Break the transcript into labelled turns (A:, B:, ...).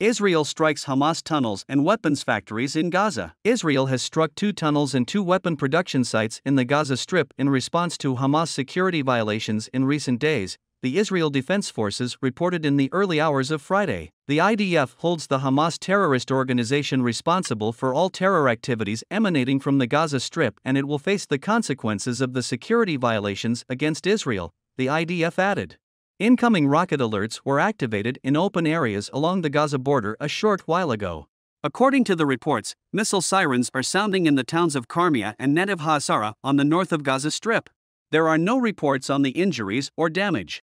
A: Israel strikes Hamas tunnels and weapons factories in Gaza. Israel has struck two tunnels and two weapon production sites in the Gaza Strip in response to Hamas security violations in recent days, the Israel Defense Forces reported in the early hours of Friday. The IDF holds the Hamas terrorist organization responsible for all terror activities emanating from the Gaza Strip and it will face the consequences of the security violations against Israel, the IDF added. Incoming rocket alerts were activated in open areas along the Gaza border a short while ago. According to the reports, missile sirens are sounding in the towns of Karmia and Netiv HaSara on the north of Gaza Strip. There are no reports on the injuries or damage.